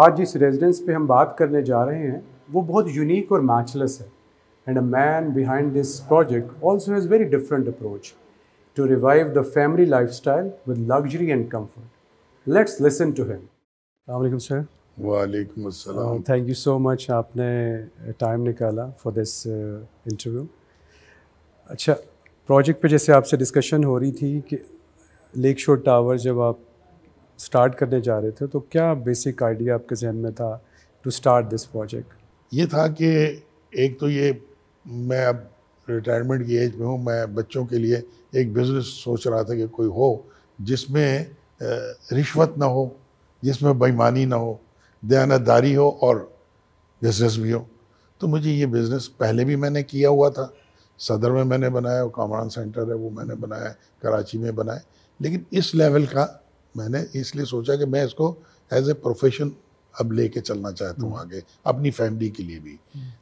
आज जिस रेजिडेंस पे हम बात करने जा रहे हैं वो बहुत यूनिक और मैचलेस है। And a man behind this project also has very different approach to revive the family life style with luxury and comfort let's listen to him वालेकुम सर वालेकुम अस्सलाम थैंक यू सो मच आपने time निकाला for this interview अच्छा project पे जैसे आपसे discussion हो रही थी कि लेक शोर टावर जब आप स्टार्ट करने जा रहे थे तो क्या बेसिक आइडिया आपके जहन में था टू स्टार्ट दिस प्रोजेक्ट ये था कि एक तो ये मैं अब रिटायरमेंट की एज में हूँ, मैं बच्चों के लिए एक बिज़नेस सोच रहा था कि कोई हो जिसमें रिश्वत ना हो, जिसमें बेईमानी ना हो, दयानतदारी हो और बिज़नेस भी हो। तो मुझे ये बिज़नेस पहले भी मैंने किया हुआ था। सदर में मैंने बनाया, कामरान सेंटर है, वो मैंने बनाया, कराची में बनाया। लेकिन इस लेवल का मैंने इसलिए सोचा कि मैं इसको एज ए प्रोफेशन अब लेके चलना चाहता हूँ आगे अपनी फैमिली के लिए भी।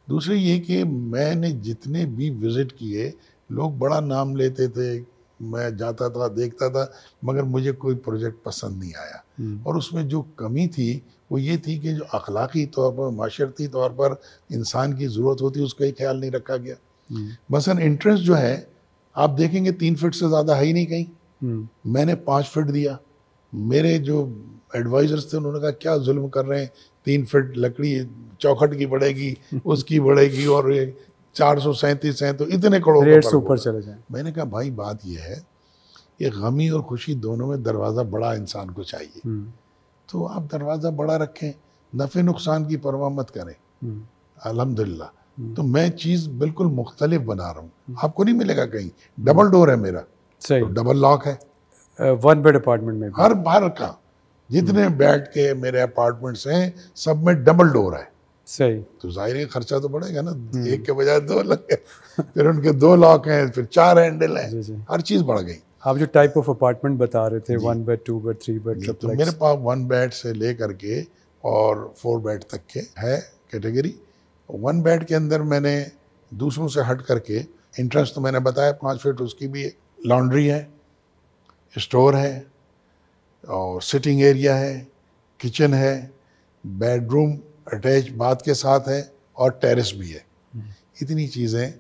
दूसरी ये कि मैंने जितने भी विज़िट किए लोग बड़ा नाम लेते थे मैं जाता था देखता था मगर मुझे कोई प्रोजेक्ट पसंद नहीं आया। और उसमें जो कमी थी वो ये थी कि जो अखलाकी तौर पर माशरती तौर पर इंसान की ज़रूरत होती उसका ही ख्याल नहीं रखा गया। मसन इंटरेस्ट जो है आप देखेंगे तीन फिट से ज़्यादा है ही नहीं कहीं। मैंने पाँच फिट दिया। मेरे जो एडवाइज़र्स थे उन्होंने कहा क्या जुल्म कर रहे हैं? तीन फिट लकड़ी चौखट की बढ़ेगी उसकी बढ़ेगी और ये चार सौ सैंतीस हैं तो इतने करोड़ ऊपर चले जाए। मैंने कहा भाई बात यह है ये गमी और खुशी दोनों में दरवाज़ा बड़ा इंसान को चाहिए। हम्म। तो आप दरवाज़ा बड़ा रखें नफ़े नुकसान की परवाह मत करें। हम्म। अलहमदिल्ला हम्म। तो मैं चीज़ बिल्कुल मुख्तलिफ़ बना रहा हूँ। आपको नहीं मिलेगा कहीं। डबल डोर है मेरा। सही। तो डबल लॉक है। वन बेड अपार्टमेंट में हर बार का जितने बेड के मेरे अपार्टमेंट्स हैं सब में डबल डोर है। सही। तो ज़ाहिर है खर्चा तो बढ़ेगा ना हम्म। एक के बजाय दो लगे फिर उनके दो लॉक हैं फिर चार हैंडल हैं। हर चीज़ बढ़ गई। आप जो टाइप ऑफ़ अपार्टमेंट बता रहे थे one bed two bed three bed तो मेरे पास वन बेड से ले करके और फोर बेड तक के है कैटेगरी वन बेड के अंदर मैंने दूसरों से हट करके इंटरेस्ट तो मैंने बताया पाँच फीट उसकी भी लॉन्ड्री है। स्टोर है और सिटिंग एरिया है किचन है बेडरूम अटैच बाथ के साथ है और टेरेस भी है इतनी चीज़ें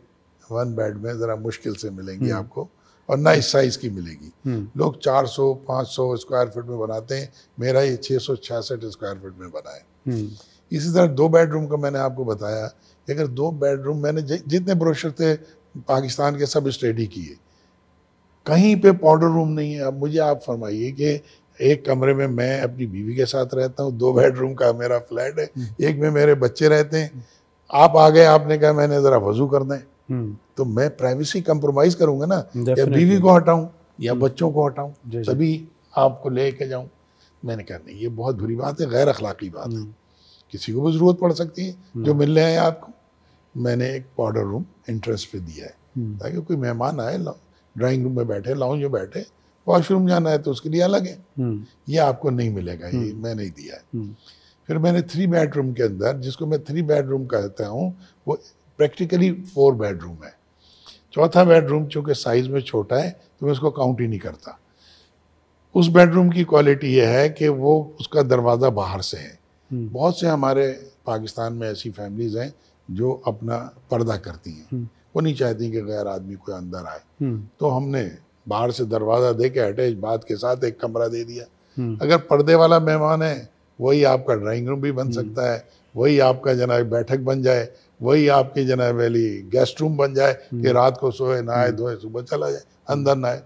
वन बेड में ज़रा मुश्किल से मिलेंगी हम्म। आपको और ना इस साइज़ की मिलेगी हम्म। लोग 400 500 स्क्वायर फीट में बनाते हैं मेरा ये छः सौ छियासठ स्क्वायर फीट में बना है हम्म। इसी तरह दो बेडरूम का मैंने आपको बताया कि अगर दो बेडरूम मैंने जितने ब्रोशर थे पाकिस्तान के सब स्टडी किए कहीं पे पाउडर रूम नहीं है। अब मुझे आप फरमाइए कि एक कमरे में मैं अपनी बीवी के साथ रहता हूँ दो बेडरूम का मेरा फ्लैट है हम्म। एक में मेरे बच्चे रहते हैं। आप आ गए आपने कहा मैंने ज़रा वज़ू करना है हम्म। तो मैं प्राइवेसी कंप्रोमाइज़ करूँगा ना या बीवी को हटाऊं या हम्म। बच्चों को हटाऊं तभी आपको ले के जाऊँ। मैंने कहा नहीं ये बहुत बुरी बात है गैर अखलाकी बात है। किसी को भी ज़रूरत पड़ सकती है जो मिल रहे हैं आपको। मैंने एक पाउडर रूम इंटरेस्ट पे दिया है ताकि कोई मेहमान आए ड्राइंग रूम में बैठे लाउंज में बैठे वॉशरूम जाना है तो उसके लिए अलग है। हम्म। ये आपको नहीं मिलेगा ये हम्म। मैं नहीं दिया है। हम्म। फिर मैंने थ्री बेडरूम के अंदर जिसको मैं थ्री बेडरूम कहता हूँ वो प्रैक्टिकली फोर बेडरूम है। चौथा बेडरूम चूँकि साइज़ में छोटा है तो मैं उसको काउंट ही नहीं करता। उस बेडरूम की क्वालिटी यह है कि वो उसका दरवाज़ा बाहर से है। बहुत से हमारे पाकिस्तान में ऐसी फैमिलीज़ हैं जो अपना पर्दा करती हैं। वो नहीं चाहती कि गैर आदमी कोई अंदर आए। तो हमने बाहर से दरवाज़ा दे के अटैच बात के साथ एक कमरा दे दिया। हम्म। अगर पर्दे वाला मेहमान है वही आपका ड्राइंग रूम भी बन हम्म। सकता है वही आपका जनाब बैठक बन जाए वही आपकी जनाब वाली गेस्ट रूम बन जाए कि हम्म। रात को सोए नहाए धोए सुबह चला जाए अंदर नहाए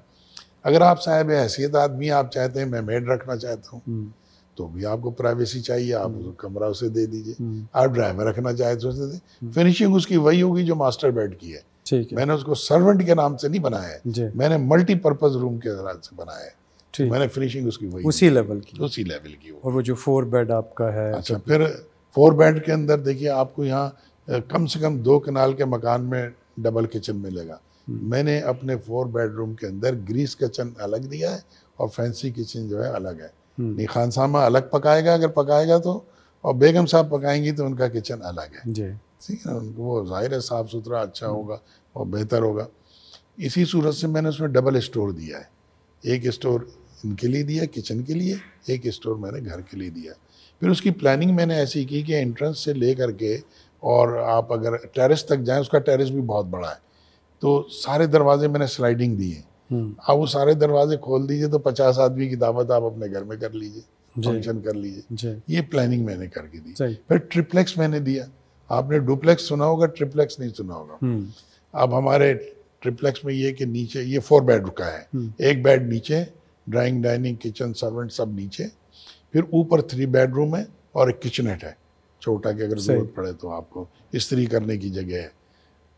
अगर आप साहब हैसियत आदमी आप चाहते हैं मैं मेड रखना चाहता हूँ। तो भी आपको प्राइवेसी चाहिए आप उसको कमरा उसे दे दीजिए। आप ड्राइवर रखना चाहे तो उसे दे फिनिशिंग उसकी वही होगी जो मास्टर बेड की है। ठीक है। मैंने उसको सर्वेंट के नाम से नहीं बनाया है। मैंने मल्टीपर्पज रूम के से बनाया है। मैंने फिनिशिंग उसकी वही उसी लेवल की। उसी लेवल की और वो जो फोर बेड आपका है अच्छा फिर फोर बेड के अंदर देखिए आपको यहाँ कम से कम दो कनाल के मकान में डबल किचन मिलेगा। हम्म। मैंने अपने फोर बेडरूम के अंदर ग्रीस किचन अलग दिया है और फैंसी किचन जो है अलग है। हम्म। नहीं खान सामा अलग पकाएगा अगर पकाएगा तो और बेगम साहब पकाएँगी तो उनका किचन अलग है। जी। ठीक है उनको वो ज़ाहिर है साफ़ सुथरा अच्छा हम्म। होगा और बेहतर होगा। इसी सूरत से मैंने उसमें डबल स्टोर दिया है। एक स्टोर इनके लिए दिया किचन के लिए एक स्टोर मैंने घर के लिए दिया। फिर उसकी प्लानिंग मैंने ऐसी की कि एंट्रेंस से ले करके और आप अगर टेरेस तक जाएँ उसका टेरेस भी बहुत बड़ा है। तो सारे दरवाजे मैंने स्लाइडिंग दिए। हम्म, आप वो सारे दरवाजे खोल दीजिए तो पचास आदमी की दावत आप अपने घर में कर लीजिए फ़ंक्शन कर लीजिए। ये प्लानिंग मैंने करके दी। फिर ट्रिप्लेक्स मैंने दिया। आपने डुप्लेक्स सुना होगा ट्रिप्लेक्स नहीं सुना होगा? हम्म, अब हमारे ट्रिप्लेक्स में ये कि नीचे ये फोर बेड का है। हम्म। एक बेड नीचे ड्राइंग डाइनिंग किचन सर्वेंट सब नीचे। फिर ऊपर थ्री बेडरूम है और एक किचनेट है। छोटा कि अगर ज़रूरत पड़े तो आपको इस्त्री करने की जगह है।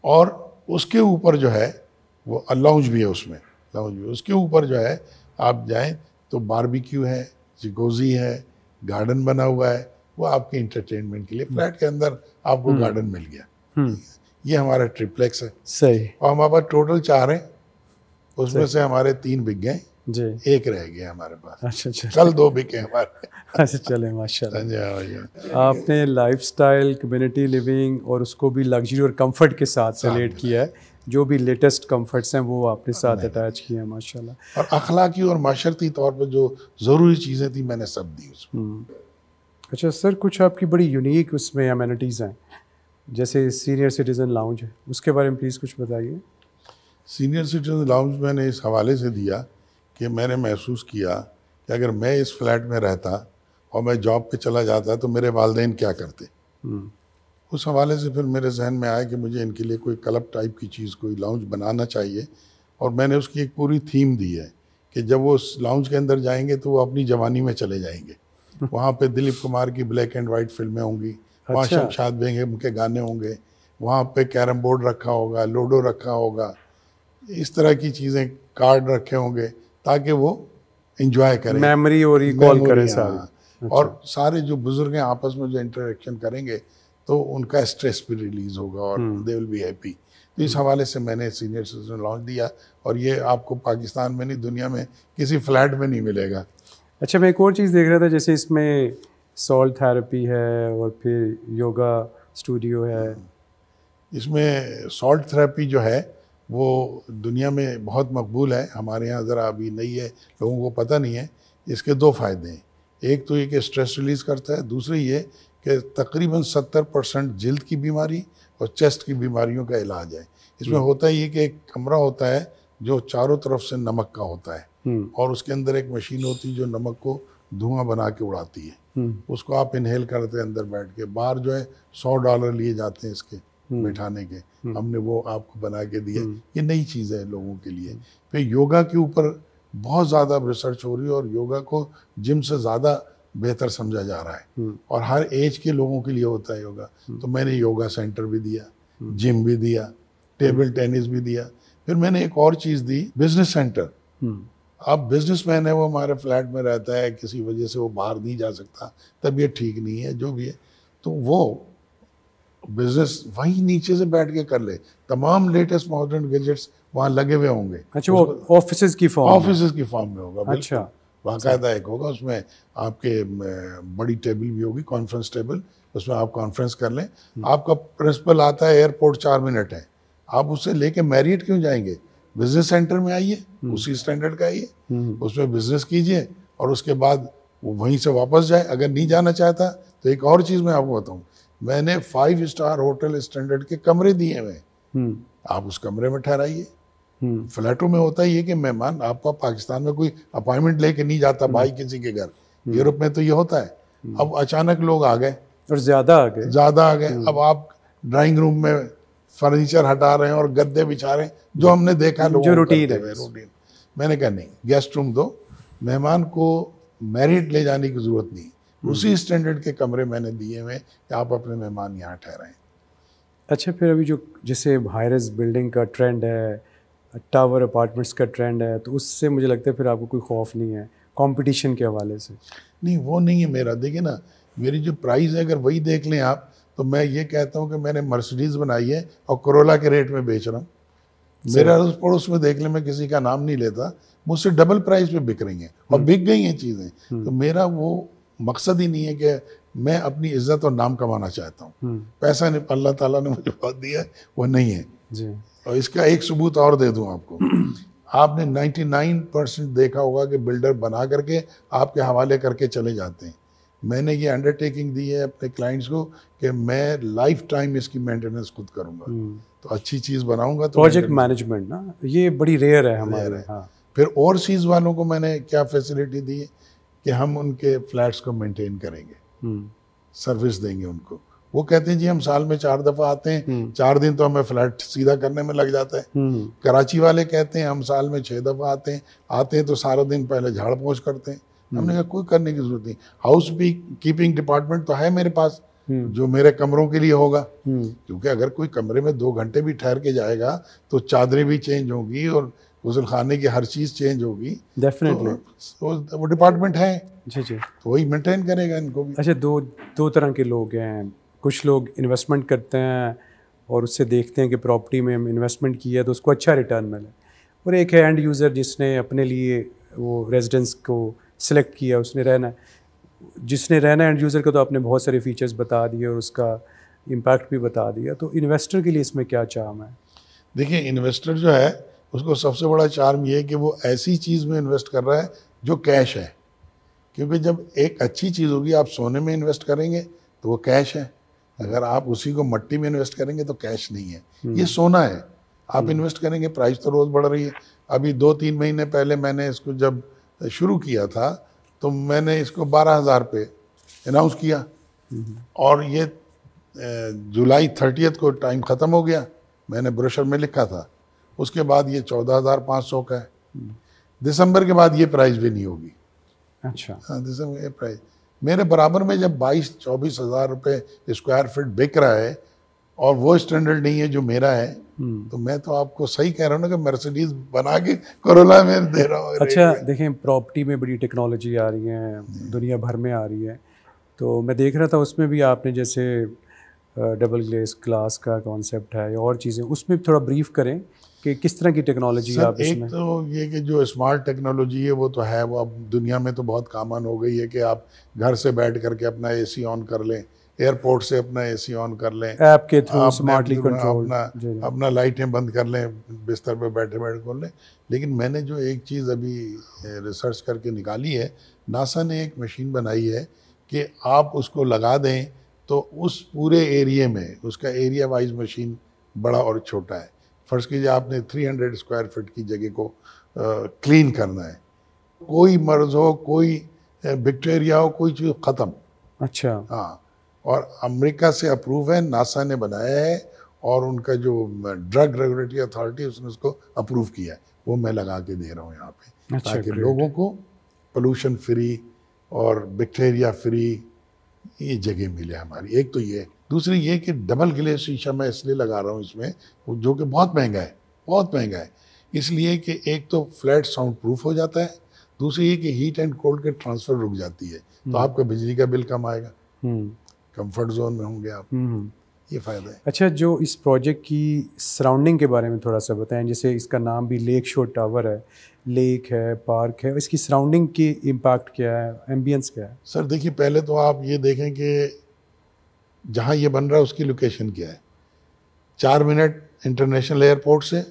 और उसके ऊपर जो है वो लाउंज भी है उसमें। लाउंज भी उसके ऊपर जो है आप जाएँ तो बारबिक्यू है जिकोजी है गार्डन बना हुआ है वो आपके इंटरटेनमेंट के लिए। फ्लैट के अंदर आपको गार्डन मिल गया। हम्म, ये हमारा ट्रिप्लेक्स है। सही। और हमारे पास टोटल चार हैं। उसमें से हमारे तीन बिक गए। जी। एक रह गया हमारे पास। अच्छा अच्छा। कल दो बिके हमारे। अच्छा चले माशाल्लाह। हाँ हाँ जी। आपने लाइफस्टाइल कम्युनिटी लिविंग और उसको भी लग्जरी और कंफर्ट के साथ साथ रिलेट किया है। जो भी लेटेस्ट कंफर्ट्स हैं वो आपने साथ अटैच किए हैं माशाल्लाह। और अखलाकी और माशरती तौर पर जो ज़रूरी चीज़ें थी मैंने सब दी उसमें हम्म। अच्छा सर कुछ आपकी बड़ी यूनिक उसमें अमेनिटीज़ हैं? जैसे सीनियर सिटीज़न लाउंज है उसके बारे में प्लीज़ कुछ बताइए। सीनियर सिटीजन लाउंज मैंने इस हवाले से दिया कि मैंने महसूस किया कि अगर मैं इस फ्लैट में रहता और मैं जॉब पे चला जाता तो मेरे वालदेन क्या करते? हम्म, उस हवाले से फिर मेरे जहन में आया कि मुझे इनके लिए कोई क्लब टाइप की चीज़ कोई लाउंज बनाना चाहिए। और मैंने उसकी एक पूरी थीम दी है कि जब वो उस लाउंज के अंदर जाएँगे तो वो अपनी जवानी में चले जाएँगे। वहाँ पे दिलीप कुमार की ब्लैक एंड वाइट फ़िल्में होंगी वहाँ अच्छा। शमशाद बेगम के गाने होंगे वहाँ पे कैरम बोर्ड रखा होगा लूडो रखा होगा इस तरह की चीज़ें कार्ड रखे होंगे ताकि वो इंजॉय करें। मेमोरी और रिकॉल करें हाँ। सारी और सारे जो बुज़ुर्ग हैं आपस में जो इंटरेक्शन करेंगे तो उनका स्ट्रेस भी रिलीज़ होगा और दे विल बी हैप्पी तो इस हवाले से मैंने सीनियर सिटीजन लॉन्च दिया और ये आपको पाकिस्तान में नहीं दुनिया में किसी फ्लैट में नहीं मिलेगा। अच्छा मैं एक और चीज़ देख रहा था जैसे इसमें सॉल्ट थेरेपी है और फिर योगा स्टूडियो है। इसमें सॉल्ट थेरेपी जो है वो दुनिया में बहुत मकबूल है। हमारे यहाँ ज़रा अभी नहीं है लोगों को पता नहीं है। इसके दो फ़ायदे हैं। एक तो ये कि स्ट्रेस रिलीज़ करता है दूसरी ये कि तकरीबन सत्तर परसेंट जल्द की बीमारी और चेस्ट की बीमारियों का इलाज है। इसमें होता ही है कि एक कमरा होता है जो चारों तरफ़ से नमक का होता है हम्म, और उसके अंदर एक मशीन होती है जो नमक को धुआँ बना के उड़ाती है। हम्म, उसको आप इनहेल करते हैं अंदर बैठ के। बाहर जो है सौ डॉलर लिए जाते हैं इसके बैठाने के। हमने वो आपको बना के दिए। ये नई चीज़ है लोगों के लिए। फिर योगा के ऊपर बहुत ज़्यादा रिसर्च हो रही है और योगा को जिम से ज़्यादा बेहतर समझा जा रहा है। और हर एज के लोगों के लिए होता है योगा। तो मैंने योगा सेंटर भी दिया जिम भी दिया टेबल टेनिस भी दिया। फिर मैंने एक और चीज़ दी बिज़नेस सेंटर। हम्म, अब बिजनेसमैन है वो हमारे फ्लैट में रहता है किसी वजह से वो बाहर नहीं जा सकता तबीयत ठीक नहीं है जो भी है। तो वो बिज़नेस वहीं नीचे से बैठ के कर ले। तमाम लेटेस्ट मॉडर्न गैजेट्स वहाँ लगे हुए होंगे। अच्छा वो ऑफ़िस की फॉर्म ऑफ़िस की फॉर्म में होगा अच्छा। बाकायदा एक होगा उसमें आपके बड़ी टेबल भी होगी कॉन्फ्रेंस टेबल उसमें आप कॉन्फ्रेंस कर लें। आपका प्रिंसिपल आता है एयरपोर्ट चार मिनट है। आप उससे लेके मैरिट क्यों जाएँगे? बिज़नेस सेंटर में आइए उसी स्टैंडर्ड का आइए। हम्म, उसमें बिज़नेस कीजिए और उसके बाद वो वहीं से वापस जाए। अगर नहीं जाना चाहता तो एक और चीज़ मैं आपको बताऊँ। मैंने फाइव स्टार होटल स्टैंडर्ड के कमरे दिए हुए हम्म, आप उस कमरे में ठहराइए। हम्म, फ्लैटों में होता ही है कि मेहमान आपका पाकिस्तान में कोई अपॉइंटमेंट लेके नहीं जाता भाई किसी के घर। यूरोप में तो ये होता है। अब अचानक लोग आ गए। और ज़्यादा आ गए। ज़्यादा आ गए। अब आप ड्राइंग रूम में फर्नीचर हटा रहे हैं और गद्दे बिछा रहे हैं जो हमने देखा लोगों जो करते है। routine। मैंने कहा नहीं गेस्ट रूम दो। मेहमान को मेरिट ले जाने की ज़रूरत नहीं। उसी स्टैंडर्ड के कमरे मैंने दिए हुए कि आप अपने मेहमान यहाँ ठहराएँ। अच्छा फिर अभी जो जैसे हायरस बिल्डिंग का ट्रेंड है टावर अपार्टमेंट्स का ट्रेंड है तो उससे मुझे लगता है फिर आपको कोई खौफ नहीं है कंपटीशन के हवाले से। नहीं वो नहीं है मेरा। देखिए ना मेरी जो प्राइस है अगर वही देख लें आप तो मैं ये कहता हूँ कि मैंने मर्सिडीज बनाई है और करोला के रेट में बेच रहा हूँ। मेरा अड़ोस पड़ोस में देख ले मैं किसी का नाम नहीं लेता मुझसे डबल प्राइस पे बिक रही हैं और बिक गई हैं चीज़ें। तो मेरा वो मकसद ही नहीं है कि मैं अपनी इज़्ज़त और नाम कमाना चाहता हूँ। हम्म, पैसा नहीं अल्लाह ताला ने मुझे बहुत दिया है वो नहीं है। जी। और इसका एक सबूत और दे दूँ आपको। आपने 99 परसेंट देखा होगा कि बिल्डर बना करके आपके हवाले करके चले जाते हैं। मैंने ये अंडरटेकिंग दी है अपने क्लाइंट्स को कि मैं लाइफ टाइम इसकी मेंटेनेंस खुद करूँगा। तो अच्छी चीज़ बनाऊँगा तो प्रोजेक्ट मैनेजमेंट ना? ये बड़ी रेयर है हमारे रेयर है। हाँ। फिर ओवरसीज़ वालों को मैंने क्या फैसिलिटी दी है कि हम उनके फ्लैट्स को मेंटेन करेंगे। हम्म, सर्विस देंगे उनको। वो कहते हैं जी हम साल में चार दफ़ा आते हैं। हम्म। चार दिन तो हमें फ्लैट सीधा करने में लग जाता है। हम्म, कराची वाले कहते हैं हम साल में छः दफ़ा आते हैं। आते हैं तो सारा दिन पहले झाड़ पोछ करते हैं। हमने कहा कोई करने की ज़रूरत नहीं। हाउस भी कीपिंग डिपार्टमेंट तो है मेरे पास हम्म, जो मेरे कमरों के लिए होगा। हम्म, क्योंकि अगर कोई कमरे में दो घंटे भी ठहर के जाएगा तो चादरें भी चेंज होगी और गुसल खाने की हर चीज़ चेंज होगी। डेफिनेटली तो वो, वो डिपार्टमेंट है। जी जी। तो वही मेंटेन करेगा इनको भी। अच्छा दो दो तरह के लोग हैं। कुछ लोग इन्वेस्टमेंट करते हैं और उससे देखते हैं कि प्रॉपर्टी में हम इन्वेस्टमेंट किया तो उसको अच्छा रिटर्न मिले। और एक है एंड यूज़र जिसने अपने लिए वो रेजिडेंस को सिलेक्ट किया, उसने रहना है जिसने रहना एंड यूज़र को तो आपने बहुत सारे फीचर्स बता दिए और उसका इम्पैक्ट भी बता दिया। तो इन्वेस्टर के लिए इसमें क्या चार्म है? देखिए इन्वेस्टर जो है, उसको सबसे बड़ा चार्म ये है कि वो ऐसी चीज़ में इन्वेस्ट कर रहा है जो कैश है। क्योंकि जब एक अच्छी चीज़ होगी, आप सोने में इन्वेस्ट करेंगे तो वो कैश है। अगर आप उसी को मट्टी में इन्वेस्ट करेंगे तो कैश नहीं है। ये सोना है। आप इन्वेस्ट करेंगे प्राइस तो रोज़ बढ़ रही है। अभी दो तीन महीने पहले मैंने इसको जब शुरू किया था तो मैंने इसको बारह हज़ार पे अनाउंस किया। और ये जुलाई थर्टियथ को टाइम ख़त्म हो गया। मैंने ब्रोशर में लिखा था। उसके बाद ये चौदह हज़ार पाँच सौ का है। दिसंबर के बाद ये प्राइस भी नहीं होगी। अच्छा। हाँ दिसंबर ये प्राइस मेरे बराबर में जब बाईस चौबीस हज़ार रुपये स्क्वायर फीट बिक रहा है और वो स्टैंडर्ड नहीं है जो मेरा है तो मैं तो आपको सही कह रहा हूँ ना कि मर्सिडीज बना के कोरोना में दे रहा हूँ। अच्छा देखें प्रॉपर्टी में बड़ी टेक्नोलॉजी आ रही है दुनिया भर में आ रही है। तो मैं देख रहा था उसमें भी आपने जैसे डबल ग्लेस ग्लास का कॉन्सेप्ट है और चीज़ें उसमें भी थोड़ा ब्रीफ करें। कि किस तरह की टेक्नोलॉजी आप एक इसमें? तो ये कि जो स्मार्ट टेक्नोलॉजी है वो तो है वो अब दुनिया में तो बहुत कॉमन हो गई है कि आप घर से बैठ करके अपना एसी ऑन कर लें एयरपोर्ट से अपना एसी ऑन कर लें ऐप के थ्रू स्मार्टली कंट्रोल अपना अपना लाइटें बंद कर लें बिस्तर पे बैठे बैठे खोल लें। लेकिन मैंने जो एक चीज़ अभी रिसर्च करके निकाली है नासा ने एक मशीन बनाई है कि आप उसको लगा दें तो उस पूरे एरिए में उसका एरिया वाइज मशीन बड़ा और छोटा है। फ़र्ज़ कीजिए आपने 300 स्क्वायर फीट की जगह को क्लीन करना है। कोई मर्ज हो कोई बैक्टीरिया हो कोई चीज़ ख़त्म। अच्छा। हाँ और अमेरिका से अप्रूव है नासा ने बनाया है और उनका जो ड्रग रेगुलेटरी अथॉरिटी उसने उसको अप्रूव किया है। वो मैं लगा के दे रहा हूँ यहाँ पे अच्छा, ताकि लोगों को पोल्यूशन फ्री और बैक्टीरिया फ्री ये जगह मिले हमारी। एक तो ये दूसरी ये कि डबल ग्लेस शीशा मैं इसलिए लगा रहा हूँ इसमें जो कि बहुत महँगा है बहुत महँगा है। इसलिए कि एक तो फ्लैट साउंड प्रूफ हो जाता है दूसरी ये कि हीट एंड कोल्ड के ट्रांसफ़र रुक जाती है तो आपका बिजली का बिल कम आएगा। हम्म। कंफर्ट जोन में होंगे आप। हम्म ये फ़ायदा है। अच्छा जो इस प्रोजेक्ट की सराउंडिंग के बारे में थोड़ा सा बताएँ जैसे इसका नाम भी लेक शोर टावर है लेक है पार्क है इसकी सराउंडिंग की इम्पैक्ट क्या है एम्बियंस क्या है? सर देखिए पहले तो आप ये देखें कि जहाँ ये बन रहा है, उसकी लोकेशन क्या है? चार मिनट इंटरनेशनल एयरपोर्ट से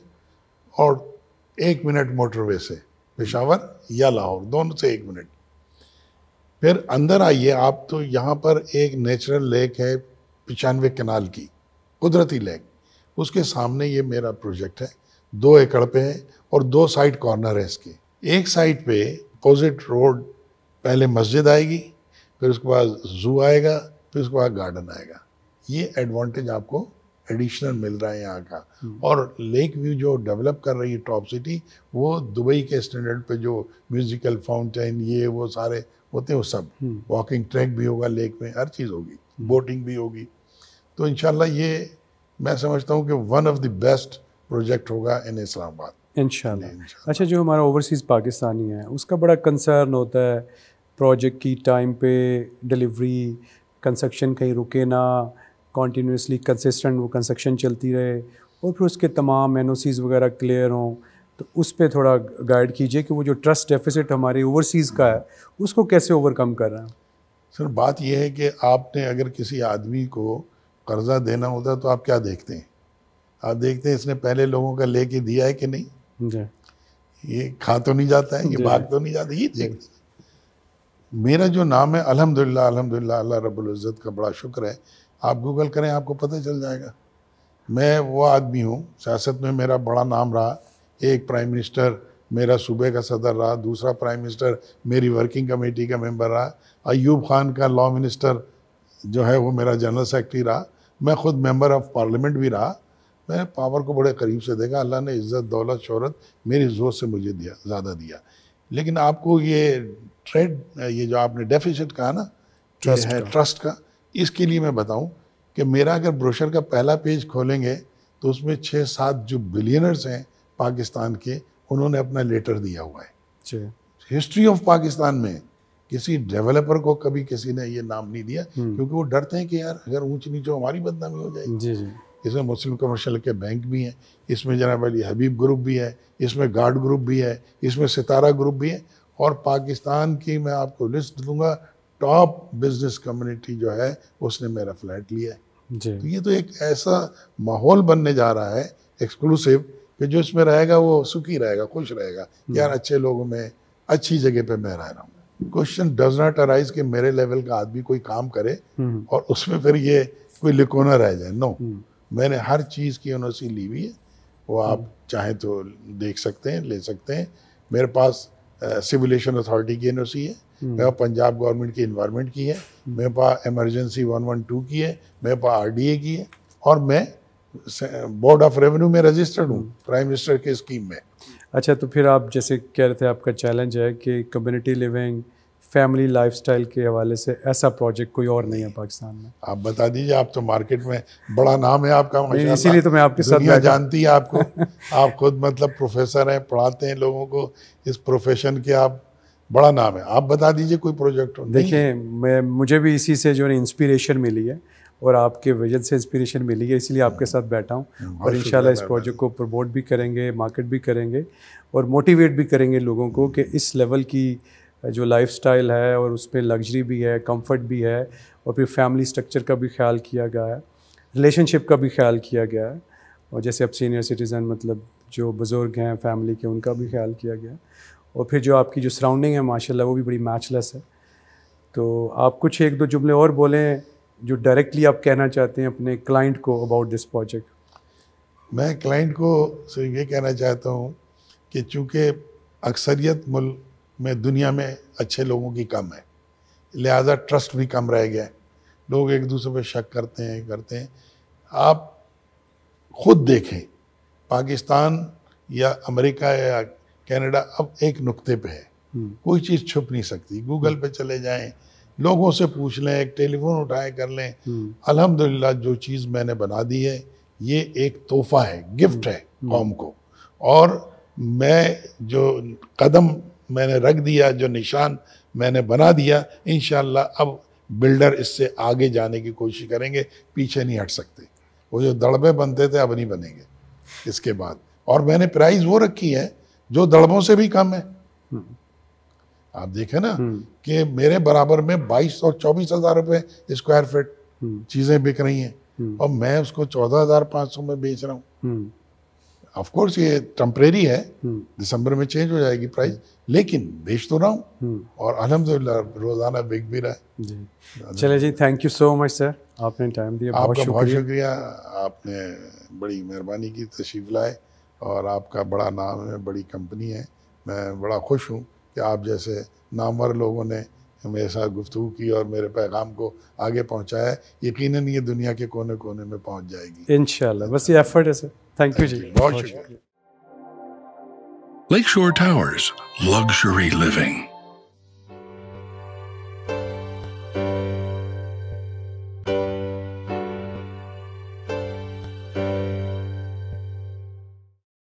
और एक मिनट मोटरवे से, पेशावर या लाहौर, दोनों से एक मिनट। फिर अंदर आइए आप तो यहाँ पर एक नेचुरल लेक है, पचानवे कनाल की, कुदरती लेक उसके सामने ये मेरा प्रोजेक्ट है, दो एकड़ पे है और दो साइड कॉर्नर है इसके। एक साइड पे अपोजिट रोड पहले मस्जिद आएगी, फिर उसके बाद जू आएगा फिर उसके बाद गार्डन आएगा। ये एडवांटेज आपको एडिशनल मिल रहा है यहाँ का। और लेक व्यू जो डेवलप कर रही है टॉप सिटी वो दुबई के स्टैंडर्ड पे जो म्यूजिकल फाउंटेन ये वो सारे होते हैं वो सब। वॉकिंग ट्रैक भी होगा लेक में हर चीज़ होगी। बोटिंग भी होगी। तो इंशाल्लाह ये मैं समझता हूँ कि one of the best project होगा इन इस्लामाबाद। इंशाल्लाह। अच्छा जो हमारा ओवरसीज़ पाकिस्तानी है उसका बड़ा कंसर्न होता है प्रोजेक्ट की टाइम पे डिलीवरी कंस्ट्रक्शन कहीं रुके ना कॉन्टीन्यूसली कंसिस्टेंट वो कंस्ट्रक्शन चलती रहे और फिर उसके तमाम एन वगैरह क्लियर हों तो उस पर थोड़ा गाइड कीजिए कि वो जो ट्रस्ट डेफिसिट हमारे ओवरसीज़ का है उसको कैसे ओवरकम कर रहे हैं। सर बात यह है कि आपने अगर किसी आदमी को कर्जा देना होता तो आप क्या देखते हैं? आप देखते हैं इसने पहले लोगों का लेके दिया है कि नहीं? जी। ये खा तो नहीं जाता है ये भाग तो नहीं जाता ये देखते हैं। मेरा जो नाम है, अल्हम्दुलिल्लाह अल्हम्दुलिल्लाह, अल्लाह रब्बुल इज़्ज़त का बड़ा शुक्र है। आप गूगल करें, आपको पता चल जाएगा। मैं वो आदमी हूँ, सियासत में मेरा बड़ा नाम रहा। एक प्राइम मिनिस्टर मेरा सूबे का सदर रहा, दूसरा प्राइम मिनिस्टर मेरी वर्किंग कमेटी का मेंबर रहा। अयूब खान का लॉ मिनिस्टर जो है, वो मेरा जनरल सेक्रेटरी रहा। मैं खुद मेंबर ऑफ़ पार्लियामेंट भी रहा। मैंने पावर को बड़े करीब से देखा। अल्लाह ने इज़्ज़त, दौलत, शहरत मेरी ज़ोर से मुझे दिया, ज़्यादा दिया। लेकिन आपको ये ट्रेड ये जो आपने डेफिसिट कहा ना ट्रस्ट है ट्रस्ट का इसके लिए मैं बताऊँ कि मेरा अगर ब्रोशर का पहला पेज खोलेंगे तो उसमें छः सात जो बिलियनर्स हैं पाकिस्तान के उन्होंने अपना लेटर दिया हुआ है। हिस्ट्री ऑफ़ पाकिस्तान में किसी डेवलपर को कभी किसी ने ये नाम नहीं दिया हम्म। क्योंकि वो डरते हैं कि यार अगर ऊंच नीचे हमारी बदनामी हो जाएगी। जी जी। इसमें मुस्लिम कमर्शियल के बैंक भी हैं इसमें जनाब अली हबीब ग्रुप भी है इसमें गार्ड ग्रुप भी है इसमें सितारा ग्रुप भी है। और पाकिस्तान की मैं आपको लिस्ट दूँगा टॉप बिज़नेस कम्युनिटी जो है उसने मेरा फ्लैट लिया है। तो ये तो एक ऐसा माहौल बनने जा रहा है एक्सक्लूसिव कि जो इसमें रहेगा वो सुखी रहेगा खुश रहेगा। यार अच्छे लोगों में अच्छी जगह पे मैं रह रहा हूँ। क्वेश्चन डज नॉट अराइज कि मेरे लेवल का आदमी कोई काम करे हम्म। और उसमें फिर ये कोई लिकोना रह जाए। No hmm. मैंने हर चीज़ की यूनिवर्सिटी ली हुई है। वो आप चाहें तो देख सकते हैं ले सकते हैं। मेरे पास सिविलेशन अथॉरिटी की यूनिवर्सिटी है। मेरे पास पंजाब गवर्नमेंट की इन्वायरमेंट की है। मेरे पास एमरजेंसी वन वन टू की है। मेरे पास आर डी ए की है। और मैं बोर्ड ऑफ़ रेवेन्यू में रजिस्टर्ड हूँ प्राइम मिनिस्टर के स्कीम में। अच्छा तो फिर आप जैसे कह रहे थे आपका चैलेंज है कि कम्युनिटी लिविंग फैमिली लाइफस्टाइल के हवाले से ऐसा प्रोजेक्ट कोई और नहीं है पाकिस्तान में। आप बता दीजिए आप तो मार्केट में बड़ा नाम है आपका इसीलिए तो मैं आपके साथ जानती है आपको। आप खुद मतलब प्रोफेसर हैं पढ़ाते हैं लोगों को। इस प्रोफेशन के आप बड़ा नाम है। आप बता दीजिए कोई प्रोजेक्ट देखिए मैं मुझे भी इसी से जो है इंस्पिरेशन मिली है और आपके वज़न से इंस्पिरेशन मिली है इसलिए आपके साथ बैठा हूँ। और इन इस प्रोजेक्ट को प्रमोट भी करेंगे मार्केट भी करेंगे और मोटिवेट भी करेंगे लोगों को कि इस लेवल की जो लाइफस्टाइल है और उसमें लग्जरी भी है कंफर्ट भी है और फिर फैमिली स्ट्रक्चर का भी ख्याल किया गया है रिलेशनशिप का भी ख्याल किया गया है और जैसे अब सीनियर सिटीज़न मतलब जो बुज़ुर्ग हैं फैमिली के उनका भी ख्याल किया गया और फिर जो आपकी जो सराउंडिंग है, माशाल्लाह वो भी बड़ी मैचलेस है। तो आप कुछ एक दो जुमले और बोलें जो डायरेक्टली आप कहना चाहते हैं अपने क्लाइंट को अबाउट दिस प्रोजेक्ट मैं क्लाइंट को सिर्फ़ ये कहना चाहता हूँ कि चूँकि अक्सरियत मुल्क में दुनिया में अच्छे लोगों की कम है। लिहाजा ट्रस्ट भी कम रह गया है। लोग एक दूसरे पर शक करते हैं करते हैं। आप खुद देखें पाकिस्तान या अमेरिका या कनाडा अब एक नुक्ते पे है। हम्म। कोई चीज़ छुप नहीं सकती। गूगल पे चले जाएँ लोगों से पूछ लें एक टेलीफोन उठाए कर लें। हम्म। अल्हम्दुलिल्लाह जो चीज़ मैंने बना दी है ये एक तोहफा है गिफ्ट है हम्म। कौम को। और मैं जो कदम मैंने रख दिया जो निशान मैंने बना दिया इन अब बिल्डर इससे आगे जाने की कोशिश करेंगे पीछे नहीं हट सकते वो जो दड़बे बनते थे अब नहीं बनेंगे इसके बाद और मैंने प्राइस वो रखी है जो दड़बों से भी कम है हम्म। आप देखें ना हम्म। कि मेरे बराबर में बाईस और चौबीस हज़ार रुपए स्क्वायर फीट। चीज़ें बिक रही हैं हम्म। और मैं उसको चौदह हज़ार पाँच सौ में बेच रहा हूँ ऑफ़ कोर्स ये टेम्परेरी है। दिसंबर में चेंज हो जाएगी प्राइस लेकिन बेच तो रहा हूँ। और अलहमदिल्ला रोज़ाना बिक भी रहा है। जी। चले जी thank you so much sir आपने टाइम दिया आपका बहुत शुक्रिया। आपने बड़ी मेहरबानी की तशरीफ़ लाए। और आपका बड़ा नाम है बड़ी कंपनी है। मैं बड़ा खुश हूँ कि आप जैसे नामवर लोगों ने मेरे साथ गुफ्तु की और मेरे पैगाम को आगे पहुँचाया यकीन ये दुनिया के कोने कोने में पहुँच जाएगी। इन बस ये एफर्ट है sir Thank you, Thank you. Lakeshore Towers, luxury living.